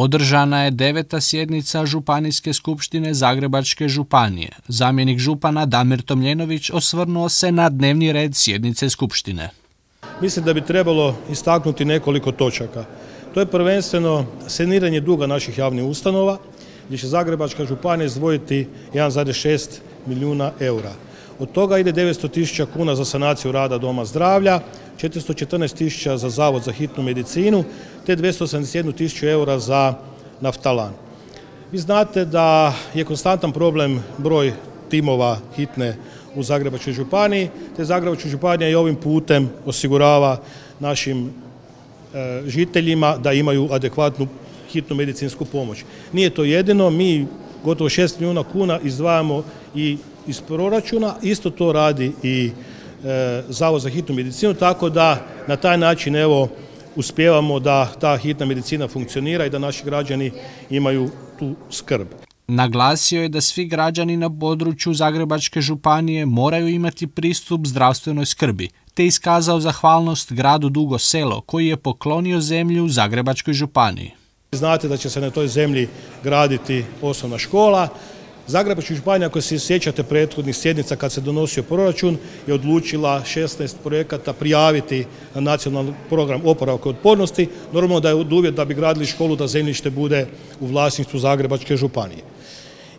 Održana je deveta sjednica Županijske skupštine Zagrebačke županije. Zamjenik župana Damir Tomljenović osvrnuo se na dnevni red sjednice skupštine. Mislim da bi trebalo istaknuti nekoliko točaka. To je prvenstveno saniranje duga naših javnih ustanova, gdje će Zagrebačka županija izdvojiti 1,6 milijuna eura. Od toga ide 900 tisuća kuna za sanaciju rada doma zdravlja, 414 tisuća za zavod za hitnu medicinu, te 281 tisuću eura za naftalan. Vi znate da je konstantan problem broj timova hitne u Zagrebačkoj županiji, te Zagrebačka županija i ovim putem osigurava našim e, žiteljima da imaju adekvatnu hitnu medicinsku pomoć. Nije to jedino, mi gotovo 6 milijuna kuna izdvajamo i iz proračuna, isto to radi i Zavod za hitnu medicinu, tako da na taj način evo uspijevamo da ta hitna medicina funkcionira i da naši građani imaju tu skrb. Naglasio je da svi građani na području Zagrebačke županije moraju imati pristup zdravstvenoj skrbi, te iskazao zahvalnost gradu Dugo Selo koji je poklonio zemlju u Zagrebačkoj županiji. Znate da će se na toj zemlji graditi osnovna škola. Zagrebačka županija, ako se sjećate prethodnih sjednica kad se donosio proračun, je odlučila 16 projekata prijaviti na nacionalni program oporavka otpornosti. Normalno da je uvjet da bi gradili školu da zemljište bude u vlasništvu Zagrebačke županije.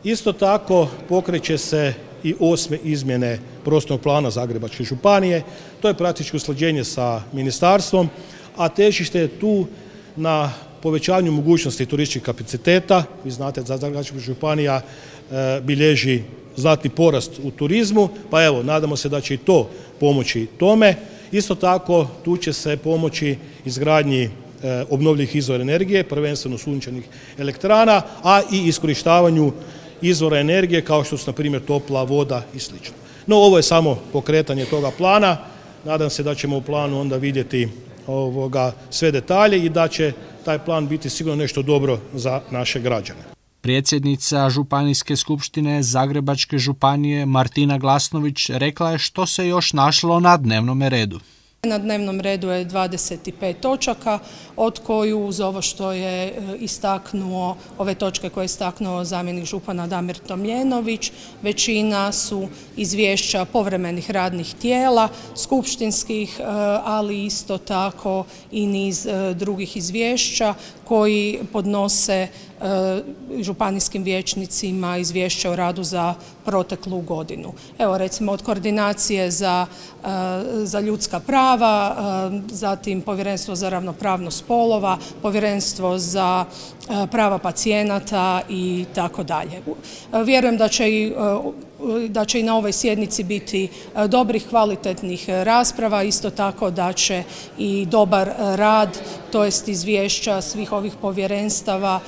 Isto tako pokreće se i osme izmjene prostornog plana Zagrebačke županije. To je praktički usklađenje sa ministarstvom, a težište je tu na povećanju mogućnosti turističkih kapaciteta. Vi znate da Zagrebačka županija e, bilježi znatni porast u turizmu, pa evo, nadamo se da će i to pomoći tome. Isto tako, tu će se pomoći izgradnji e, obnovljivih izvora energije, prvenstveno sunčanih elektrana, a i iskorištavanju izvora energije kao što su na primjer topla voda i sl. No ovo je samo pokretanje toga plana. Nadam se da ćemo u planu onda vidjeti ovoga, sve detalje i da će taj plan biti sigurno nešto dobro za naše građane. Predsjednica Županijske skupštine Zagrebačke županije Martina Glasnović rekla je što se još našlo na dnevnom redu. Na dnevnom redu je 25 točaka, od koju uz ovo što je e, istaknuo, ove točke koje je istaknuo zamjenik župana Damir Tomljenović, većina su izvješća povremenih radnih tijela, skupštinskih, e, ali isto tako i niz e, drugih izvješća koji podnose županijskim vijećnicima izvješća o radu za proteklu godinu. Evo recimo od koordinacije za, za ljudska prava, zatim povjerenstvo za ravnopravnost spolova, povjerenstvo za prava pacijenata i tako dalje. Vjerujem da će i da će i na ovoj sjednici biti dobrih, kvalitetnih rasprava, isto tako da će i dobar rad, to jest izvješća svih ovih povjerenstava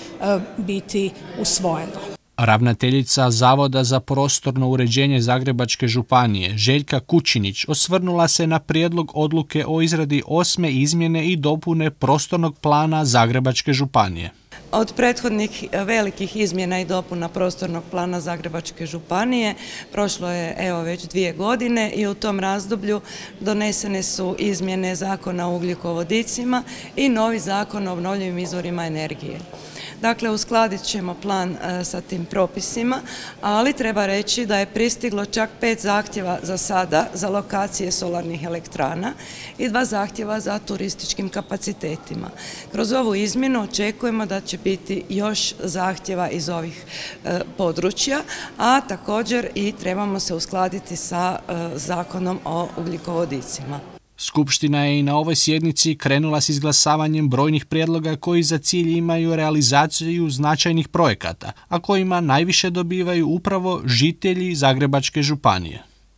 biti usvojeno. Ravnateljica Zavoda za prostorno uređenje Zagrebačke županije Željka Kučinić osvrnula se na prijedlog odluke o izradi osme izmjene i dopune prostornog plana Zagrebačke županije. Od prethodnih velikih izmjena i dopuna prostornog plana Zagrebačke županije prošlo je evo već dvije godine i u tom razdoblju donesene su izmjene zakona o ugljikovodicima i novi zakon o obnovljivim izvorima energije. Dakle, uskladit ćemo plan e, sa tim propisima, ali treba reći da je pristiglo čak pet zahtjeva za sada za lokacije solarnih elektrana i dva zahtjeva za turističkim kapacitetima. Kroz ovu izmjenu očekujemo da će biti još zahtjeva iz ovih e, područja, a također i trebamo se uskladiti sa e, zakonom o ugljikovodicima. Skupština je i na ovoj sjednici krenula s izglasavanjem brojnih prijedloga koji za cilj imaju realizaciju značajnih projekata, a kojima najviše dobivaju upravo žitelji Zagrebačke županije.